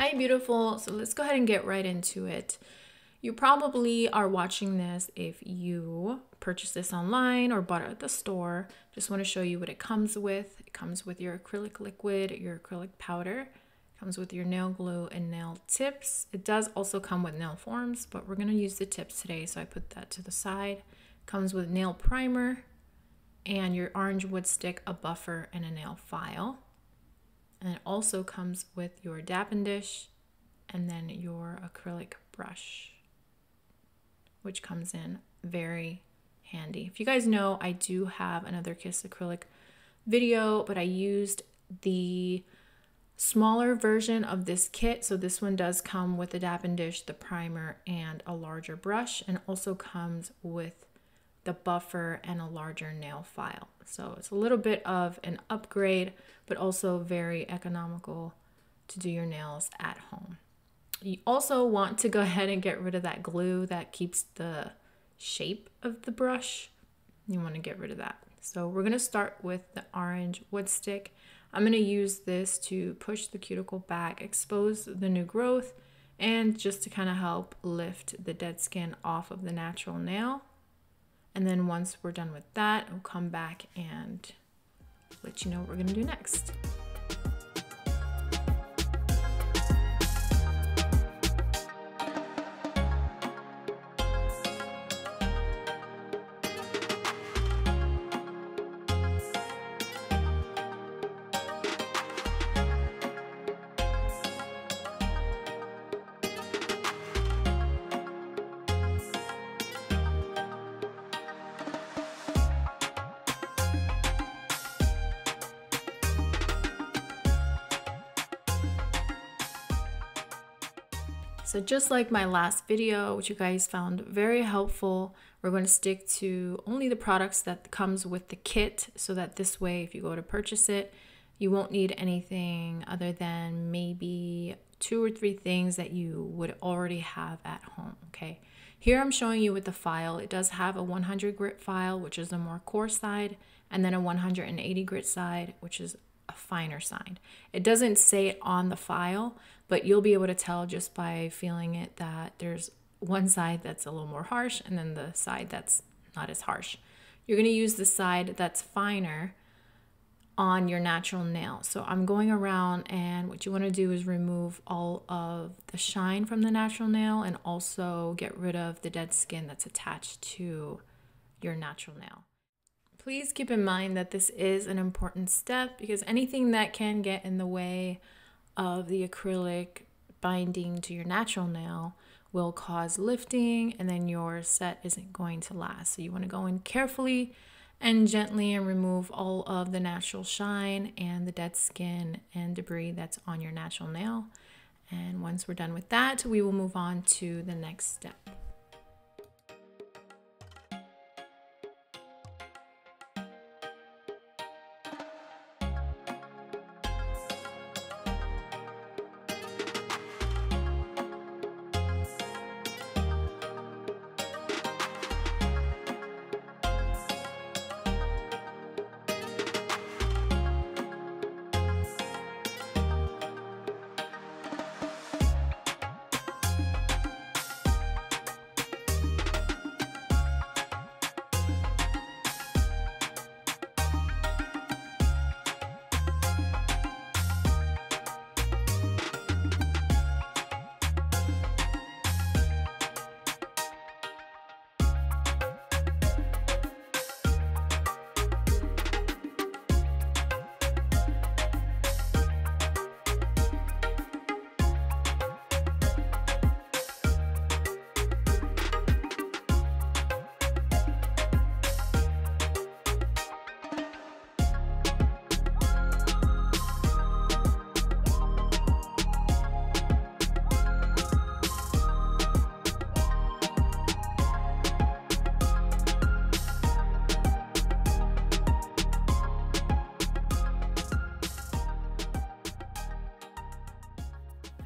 Hi, beautiful. So let's go ahead and get right into it. You probably are watching this if you purchased this online or bought it at the store. Just want to show you what it comes with. It comes with your acrylic liquid, your acrylic powder, comes with your nail glue and nail tips. It does also come with nail forms, but we're going to use the tips today, so I put that to the side. Comes with nail primer and your orange wood stick, a buffer, and a nail file. And it also comes with your dappen dish and then your acrylic brush which comes in very handy. If you guys know, I do have another Kiss acrylic video, but I used the smaller version of this kit. So this one does come with the dappen dish, the primer, and a larger brush, and also comes with the buffer and a larger nail file. So it's a little bit of an upgrade, but also very economical to do your nails at home. You also want to go ahead and get rid of that glue that keeps the shape of the brush. You want to get rid of that. So we're going to start with the orange wood stick. I'm going to use this to push the cuticle back, expose the new growth, and just to kind of help lift the dead skin off of the natural nail. And then once we're done with that, we'll come back and let you know what we're to do next. So just like my last video, which you guys found very helpful, we're going to stick to only the products that comes with the kit so that this way, if you go to purchase it, you won't need anything other than maybe two or three things that you would already have at home, okay? Here I'm showing you with the file. It does have a 100 grit file, which is the more coarse side, and then a 180 grit side, which is a finer side. It doesn't say it on the file, but you'll be able to tell just by feeling it that there's one side that's a little more harsh and then the side that's not as harsh. You're going to use the side that's finer on your natural nail. So I'm going around and what you want to do is remove all of the shine from the natural nail and also get rid of the dead skin that's attached to your natural nail. Please keep in mind that this is an important step because anything that can get in the way of the acrylic binding to your natural nail will cause lifting and then your set isn't going to last. So you want to go in carefully and gently and remove all of the natural shine and the dead skin and debris that's on your natural nail. And once we're done with that, we will move on to the next step.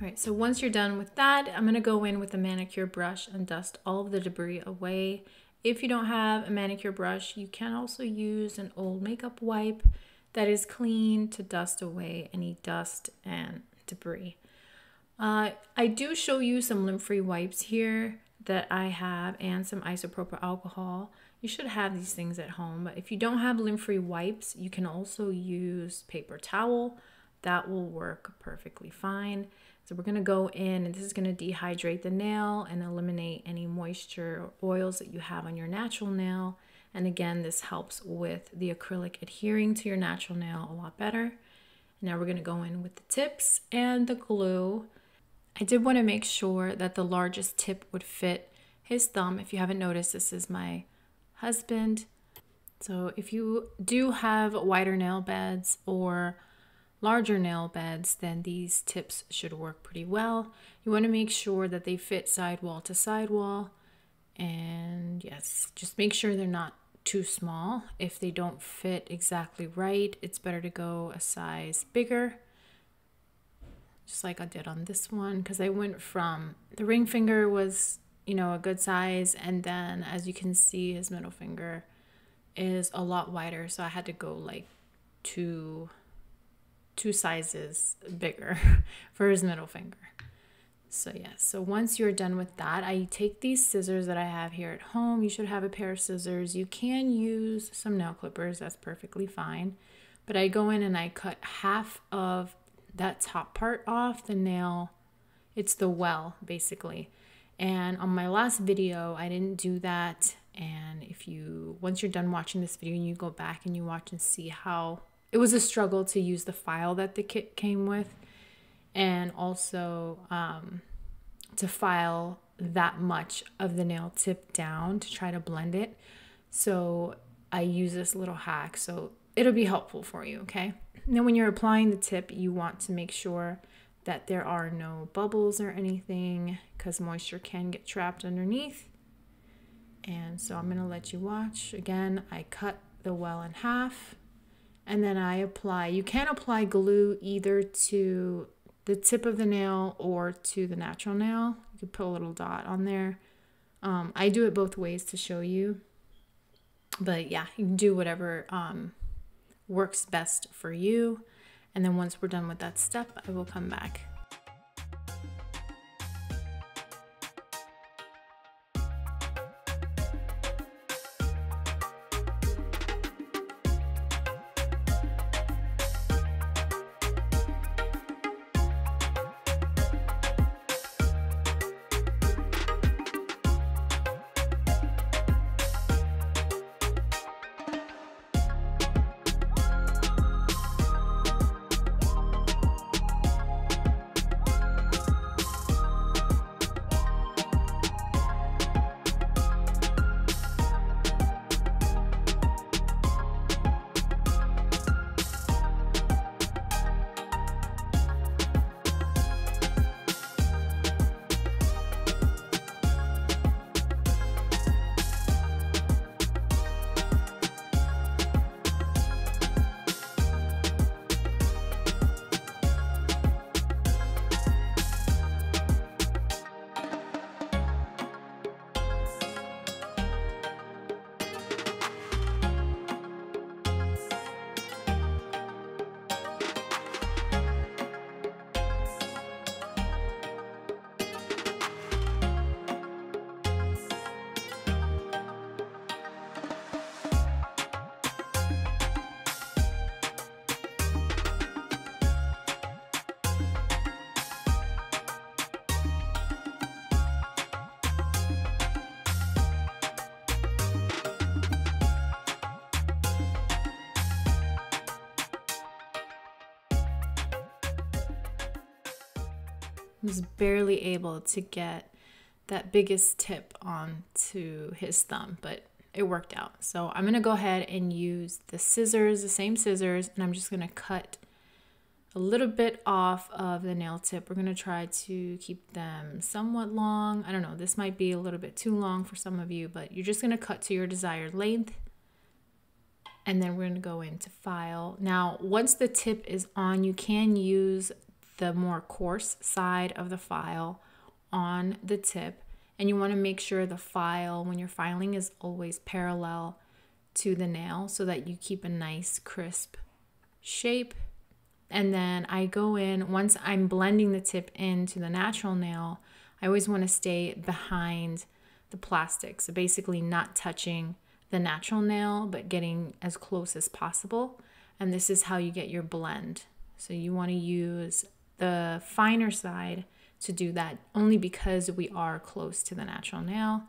All right, so once you're done with that, I'm gonna go in with a manicure brush and dust all of the debris away. If you don't have a manicure brush, you can also use an old makeup wipe that is clean to dust away any dust and debris. Uh, I do show you some lint-free wipes here that I have and some isopropyl alcohol. You should have these things at home, but if you don't have lint-free wipes, you can also use paper towel. That will work perfectly fine. So we're gonna go in and this is gonna dehydrate the nail and eliminate any moisture or oils that you have on your natural nail. And again, this helps with the acrylic adhering to your natural nail a lot better. Now we're gonna go in with the tips and the glue. I did wanna make sure that the largest tip would fit his thumb. If you haven't noticed, this is my husband. So if you do have wider nail beds or larger nail beds, then these tips should work pretty well. You want to make sure that they fit sidewall to sidewall. And yes, just make sure they're not too small. If they don't fit exactly right, it's better to go a size bigger. Just like I did on this one, because I went from the ring finger was, you know, a good size. And then as you can see, his middle finger is a lot wider. So I had to go like two two sizes bigger for his middle finger. So yeah, so once you're done with that, I take these scissors that I have here at home. You should have a pair of scissors. You can use some nail clippers, that's perfectly fine. But I go in and I cut half of that top part off the nail. It's the well, basically. And on my last video, I didn't do that. And if you, once you're done watching this video and you go back and you watch and see how it was a struggle to use the file that the kit came with and also um, to file that much of the nail tip down to try to blend it. So I use this little hack. So it'll be helpful for you, okay? Now when you're applying the tip, you want to make sure that there are no bubbles or anything because moisture can get trapped underneath. And so I'm gonna let you watch. Again, I cut the well in half and then I apply. You can apply glue either to the tip of the nail or to the natural nail. You could put a little dot on there. Um, I do it both ways to show you. But yeah, you can do whatever um, works best for you. And then once we're done with that step, I will come back. Was barely able to get that biggest tip onto his thumb, but it worked out. So I'm to go ahead and use the scissors, the same scissors, and I'm just to cut a little bit off of the nail tip. We're to try to keep them somewhat long. I don't know, this might be a little bit too long for some of you, but you're just to cut to your desired length. And then we're to go into file. Now, once the tip is on, you can use the more coarse side of the file on the tip and you want to make sure the file when you're filing is always parallel to the nail so that you keep a nice crisp shape And then I go in, once I'm blending the tip into the natural nail, I always want to stay behind the plastic. So basically, not touching the natural nail, but getting as close as possible. And this is how you get your blend. So you want to use the finer side to do that only because we are close to the natural nail.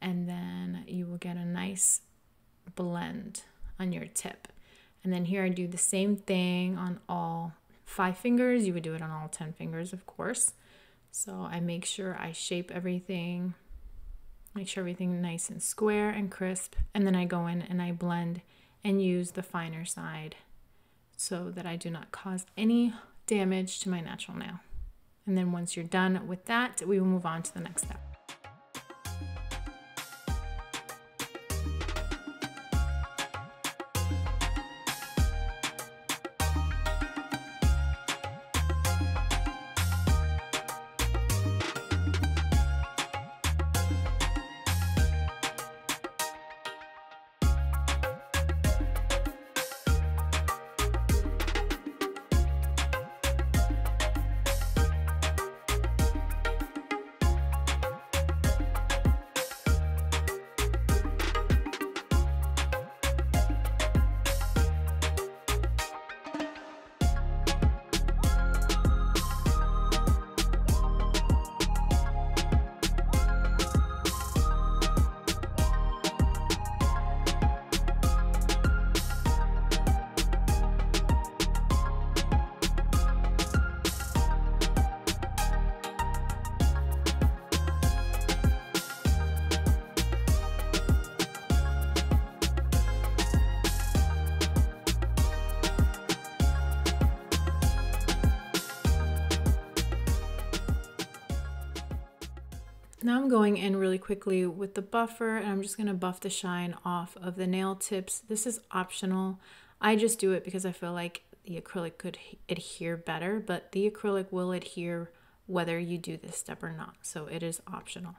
And then you will get a nice blend on your tip. And then here I do the same thing on all five fingers. You would do it on all 10 fingers, of course. So I make sure I shape everything, make sure everything nice and square and crisp. And then I go in and I blend and use the finer side so that I do not cause any damage to my natural nail. And then once you're done with that, we will move on to the next step. Going in really quickly with the buffer and I'm just going to buff the shine off of the nail tips. This is optional. I just do it because I feel like the acrylic could adhere better, but the acrylic will adhere whether you do this step or not. So it is optional.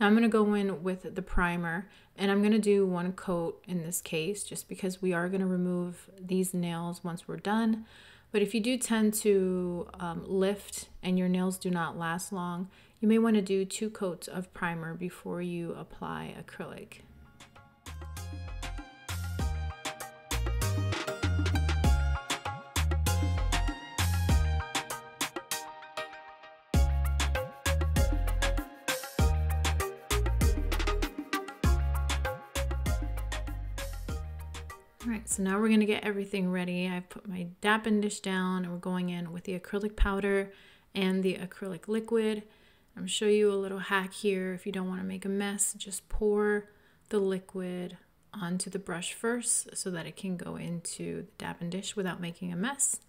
Now I'm going to go in with the primer and I'm going to do one coat in this case just because we are going to remove these nails once we're done. But if you do tend to um, lift and your nails do not last long, you may want to do two coats of primer before you apply acrylic. All right, so now we're gonna get everything ready. I've put my dappen dish down and we're going in with the acrylic powder and the acrylic liquid. I'm show you a little hack here. If you don't want to make a mess, just pour the liquid onto the brush first so that it can go into the dappen dish without making a mess.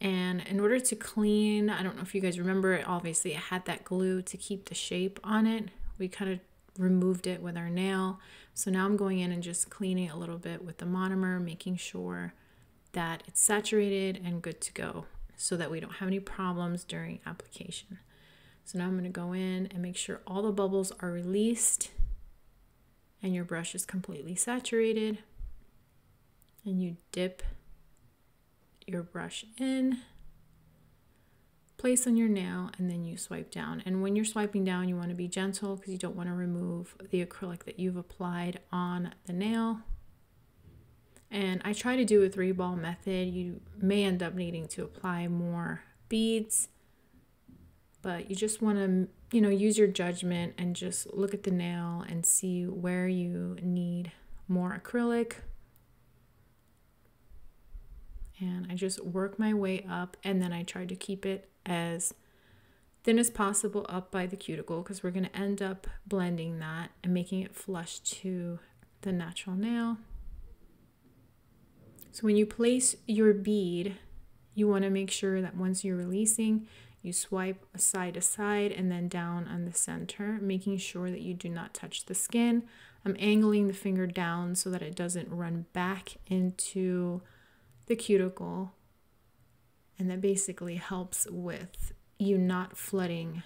And in order to clean, I don't know if you guys remember, it obviously it had that glue to keep the shape on it. We kind of removed it with our nail. So now I'm going in and just cleaning a little bit with the monomer, making sure that it's saturated and good to go so that we don't have any problems during application. So now I'm going to go in and make sure all the bubbles are released and your brush is completely saturated. And you dip your brush in, place on your nail, and then you swipe down. And when you're swiping down, you want to be gentle because you don't want to remove the acrylic that you've applied on the nail. And I try to do a three ball method. You may end up needing to apply more beads but you just want to you know use your judgment and just look at the nail and see where you need more acrylic and I just work my way up and then I try to keep it as thin as possible up by the cuticle because we're going to end up blending that and making it flush to the natural nail. So when you place your bead, you want to make sure that once you're releasing, you swipe side to side and then down on the center, making sure that you do not touch the skin. I'm angling the finger down so that it doesn't run back into the cuticle. And that basically helps with you not flooding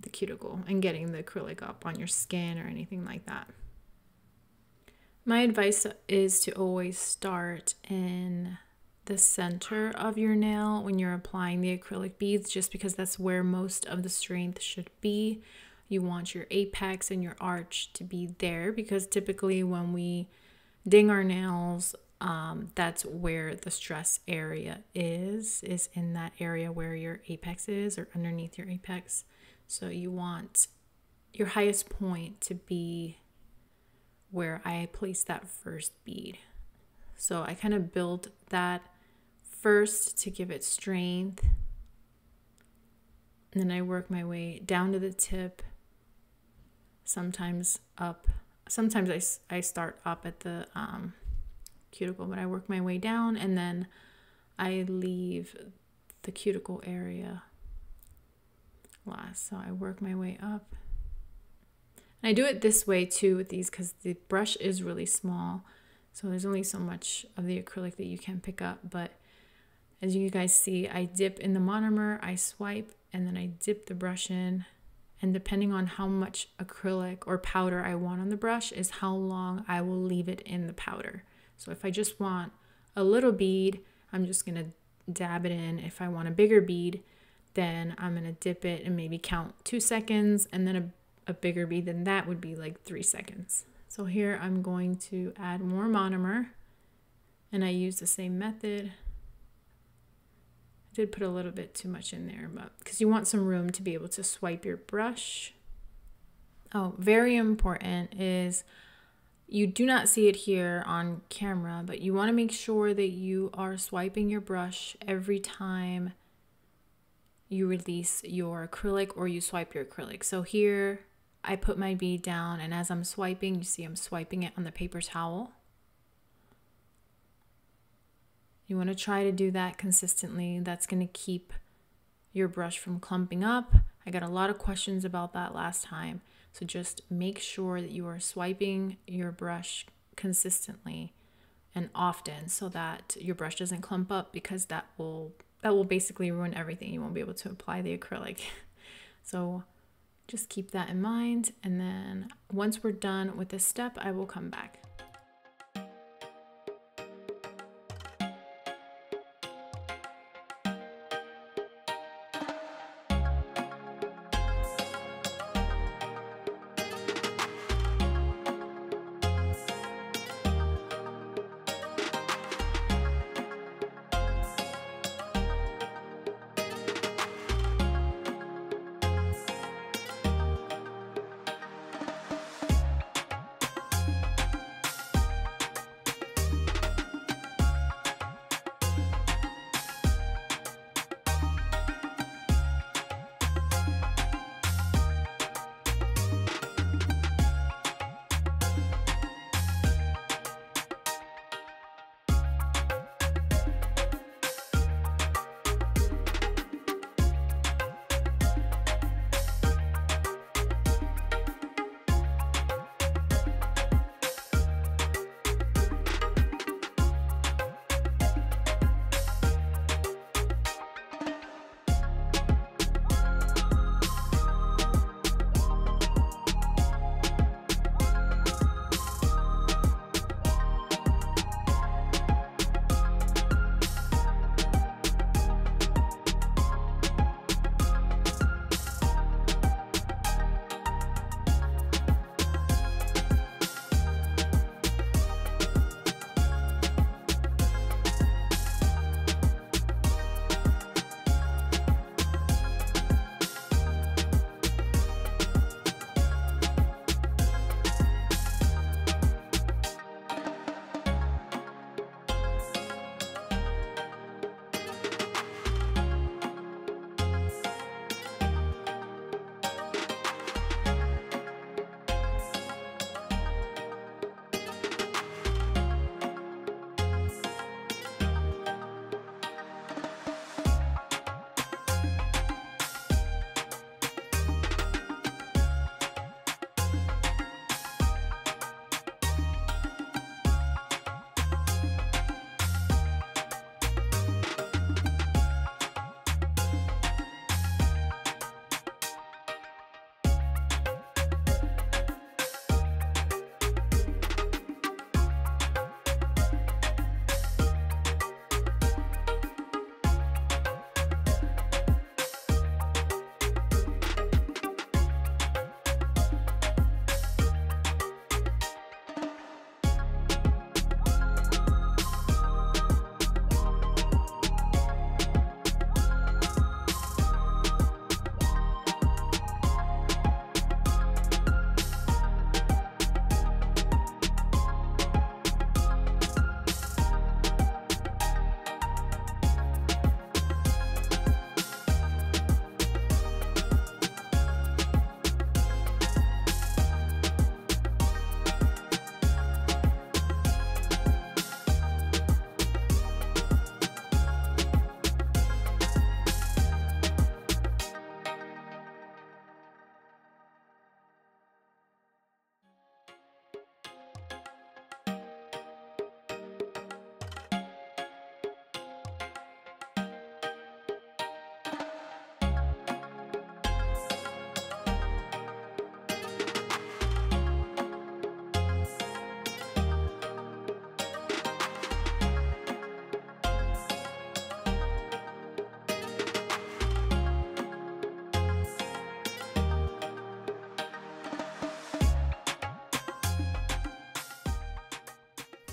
the cuticle and getting the acrylic up on your skin or anything like that. My advice is to always start in the center of your nail when you're applying the acrylic beads, just because that's where most of the strength should be. You want your apex and your arch to be there because typically when we ding our nails, um, that's where the stress area is, is in that area where your apex is or underneath your apex. So you want your highest point to be where I place that first bead. So I kind of build that first to give it strength. And then I work my way down to the tip, sometimes up. Sometimes I, I start up at the um, cuticle, but I work my way down and then I leave the cuticle area last. So I work my way up. And I do it this way too with these because the brush is really small. So there's only so much of the acrylic that you can pick up. But as you guys see, I dip in the monomer, I swipe, and then I dip the brush in. And depending on how much acrylic or powder I want on the brush is how long I will leave it in the powder. So if I just want a little bead, I'm just to dab it in. If I want a bigger bead, then I'm to dip it and maybe count two seconds. And then a, a bigger bead than that would be like three seconds. So here I'm going to add more monomer and I use the same method. I did put a little bit too much in there, but because you want some room to be able to swipe your brush. Oh, very important is you do not see it here on camera, but you want to make sure that you are swiping your brush every time you release your acrylic or you swipe your acrylic. So here I put my bead down and as I'm swiping, you see I'm swiping it on the paper towel. You want to try to do that consistently. That's going to keep your brush from clumping up. I got a lot of questions about that last time. So just make sure that you are swiping your brush consistently and often so that your brush doesn't clump up because that will that will basically ruin everything. You won't be able to apply the acrylic. So just keep that in mind and then once we're done with this step, I will come back.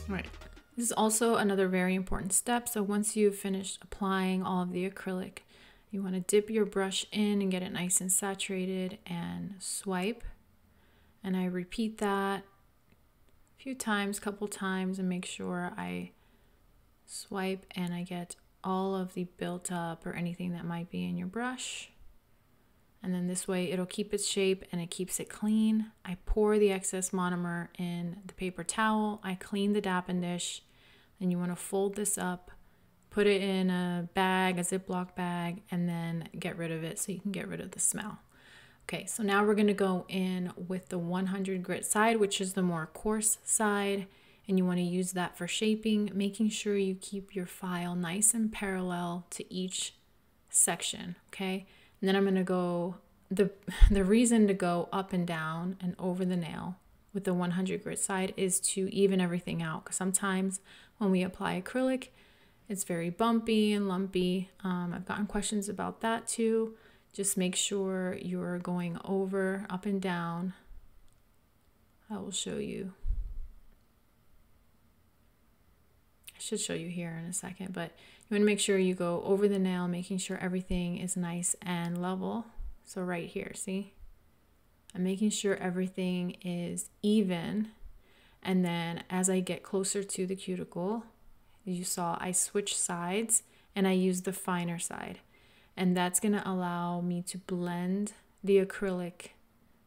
Right. This is also another very important step. So once you've finished applying all of the acrylic, you want to dip your brush in and get it nice and saturated and swipe. And I repeat that a few times, couple times, and make sure I swipe and I get all of the built up or anything that might be in your brush. And then this way it'll keep its shape and it keeps it clean. I pour the excess monomer in the paper towel. I clean the dappen dish. And you want to fold this up, put it in a bag, a Ziploc bag, and then get rid of it so you can get rid of the smell. Okay, so now we're going to go in with the 100 grit side, which is the more coarse side and you want to use that for shaping, making sure you keep your file nice and parallel to each section, okay? And then I'm going to go the the reason to go up and down and over the nail with the 100 grit side is to even everything out cuz sometimes when we apply acrylic it's very bumpy and lumpy. Um, I've gotten questions about that too. Just make sure you're going over, up and down. I will show you I should show you here in a second, but you want to make sure you go over the nail, making sure everything is nice and level. So right here, see? I'm making sure everything is even. And then as I get closer to the cuticle, you saw I switch sides and I use the finer side. And that's going to allow me to blend the acrylic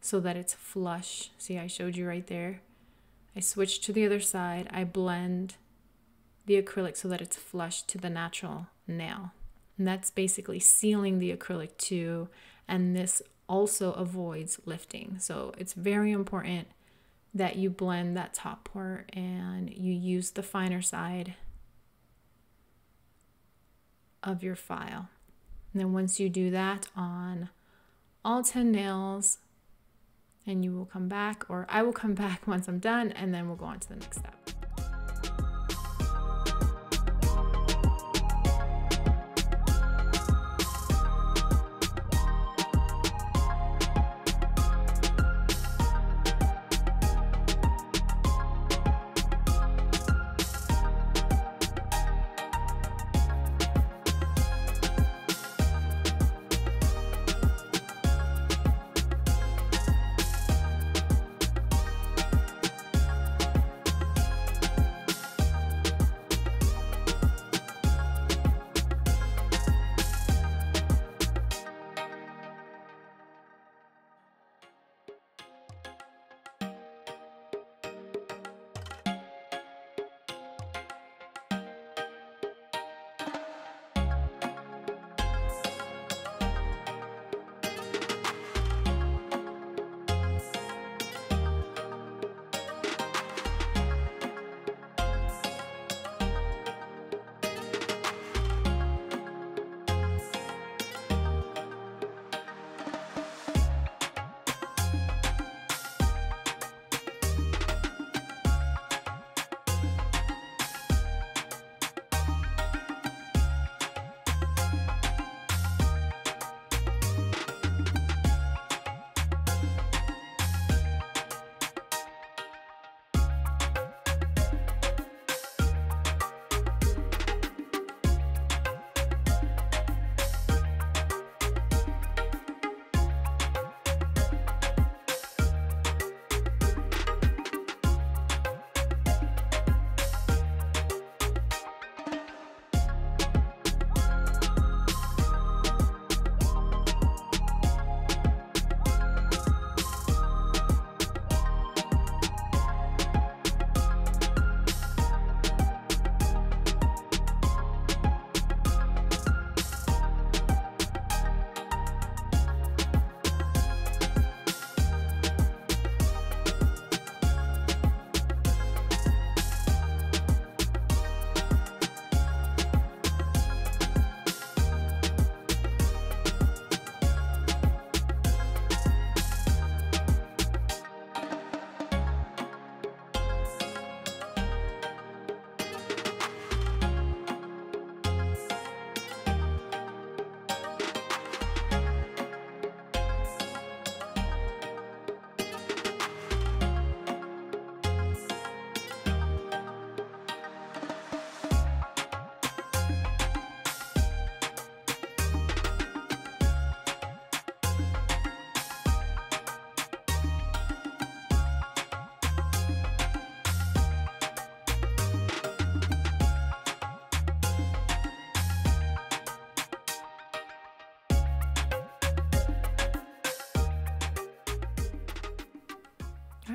so that it's flush. See, I showed you right there. I switch to the other side. I blend the acrylic so that it's flush to the natural nail. And that's basically sealing the acrylic too. And this also avoids lifting. So it's very important that you blend that top part and you use the finer side of your file. And then once you do that on all 10 nails, and you will come back, or I will come back once I'm done, and then we'll go on to the next step.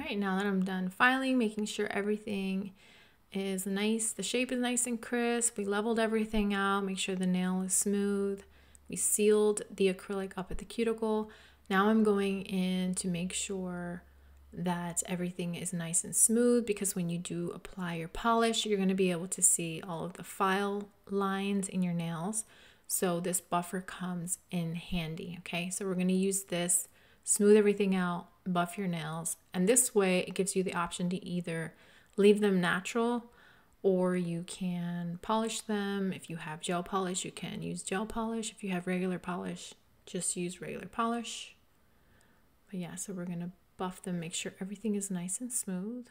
Right, now that I'm done filing, making sure everything is nice, the shape is nice and crisp. We leveled everything out, make sure the nail is smooth. We sealed the acrylic up at the cuticle. Now I'm going in to make sure that everything is nice and smooth because when you do apply your polish, you're going to be able to see all of the file lines in your nails. So this buffer comes in handy. Okay, so we're going to use this, smooth everything out, buff your nails. And this way it gives you the option to either leave them natural or you can polish them. If you have gel polish, you can use gel polish. If you have regular polish, just use regular polish. But yeah, so we're to buff them, make sure everything is nice and smooth.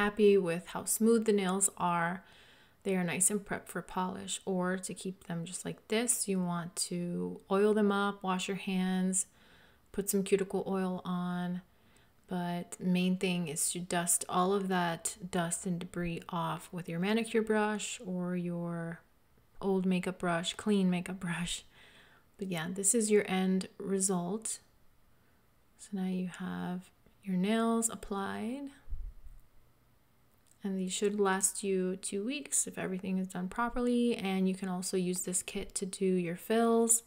Happy with how smooth the nails are, they are nice and prepped for polish. Or to keep them just like this, you want to oil them up, wash your hands, put some cuticle oil on. But main thing is to dust all of that dust and debris off with your manicure brush or your old makeup brush, clean makeup brush. But yeah, this is your end result. So now you have your nails applied and these should last you two weeks if everything is done properly. And you can also use this kit to do your fills.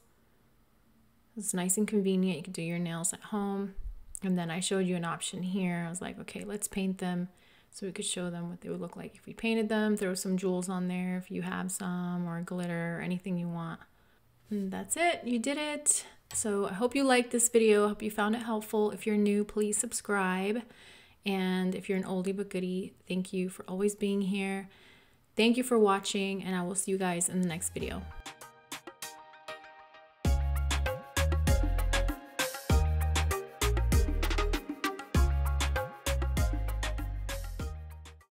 It's nice and convenient. You can do your nails at home. And then I showed you an option here. I was like okay let's paint them so we could show them what they would look like if we painted them. Throw some jewels on there if you have some or glitter or anything you want. And that's it. You did it. So I hope you liked this video. I hope you found it helpful. If you're new please subscribe and if you're an oldie but goodie, thank you for always being here. Thank you for watching, and I will see you guys in the next video.